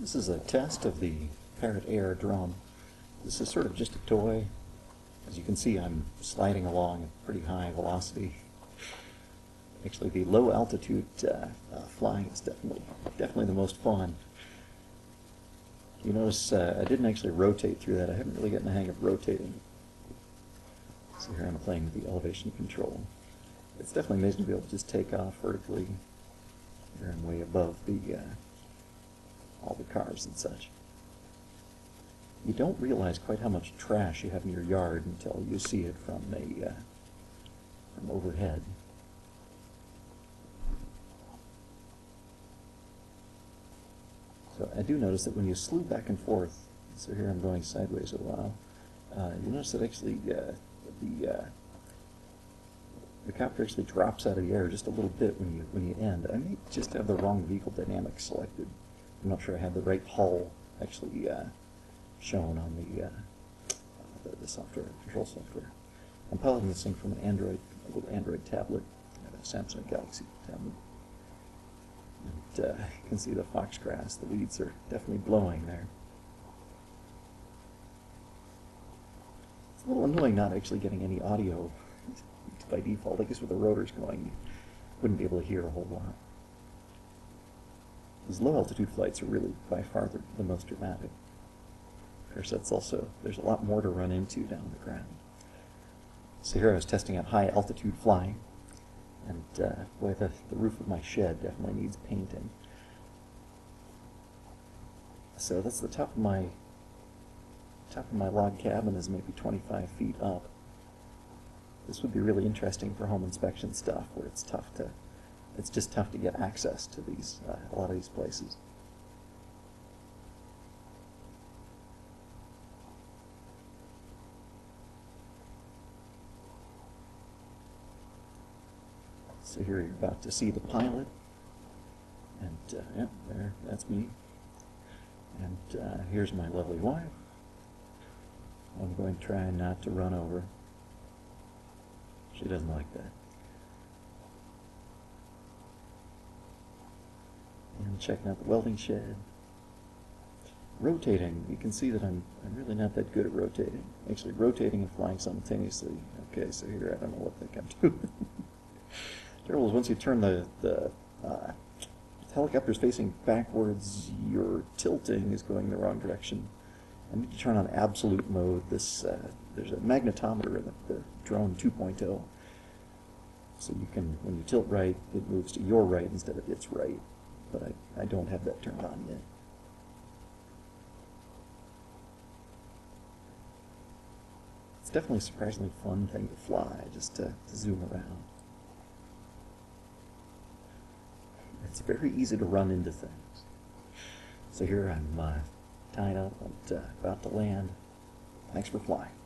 This is a test of the Parrot AR.Drone. This is sort of just a toy. As you can see, I'm sliding along at pretty high velocity. Actually, the low altitude uh, uh, flying is definitely definitely the most fun. You notice uh, I didn't actually rotate through that. I haven't really gotten the hang of rotating. So here I'm playing with the elevation control. It's definitely amazing to be able to just take off vertically. I'm way above the uh, all the cars and such. You don't realize quite how much trash you have in your yard until you see it from a uh, from overhead. So I do notice that when you slew back and forth, so here I'm going sideways a while, uh, you notice that actually uh, the uh, the copter actually drops out of the air just a little bit when you when you end. I may just have the wrong vehicle dynamics selected. I'm not sure I had the right hull actually uh, shown on the, uh, the the software control software. I'm piloting this thing from an Android, a little Android tablet, a Samsung Galaxy tablet. And uh, you can see the foxgrass. The weeds are definitely blowing there. It's a little annoying not actually getting any audio by default. I guess with the rotors going, you wouldn't be able to hear a whole lot. These low altitude flights are really by far the, the most dramatic. Of course, that's also, there's a lot more to run into down the ground. So here I was testing out high altitude flying, and uh, boy, the, the roof of my shed definitely needs painting. So that's the top of my top of my log cabin is maybe 25 feet up. This would be really interesting for home inspection stuff, where it's tough to, it's just tough to get access to these uh, a lot of these places. So here you're about to see the pilot, and uh, yeah, there, that's me. And uh, here's my lovely wife. I'm going to try not to run over. She doesn't like that. Checking out the welding shed. Rotating, you can see that I'm, I'm really not that good at rotating. Actually, rotating and flying simultaneously. Okay, so here I don't know what the heck I'm doing. Terrible is once you turn the, the uh, helicopter's facing backwards, your tilting is going the wrong direction. I need to turn on absolute mode. This uh, there's a magnetometer in the, the drone 2.0, so you can when you tilt right, it moves to your right instead of its right. But I, I don't have that turned on yet. It's definitely a surprisingly fun thing to fly, just to, to zoom around. It's very easy to run into things. So here I'm uh, tied up and uh, about to land. Thanks for flying.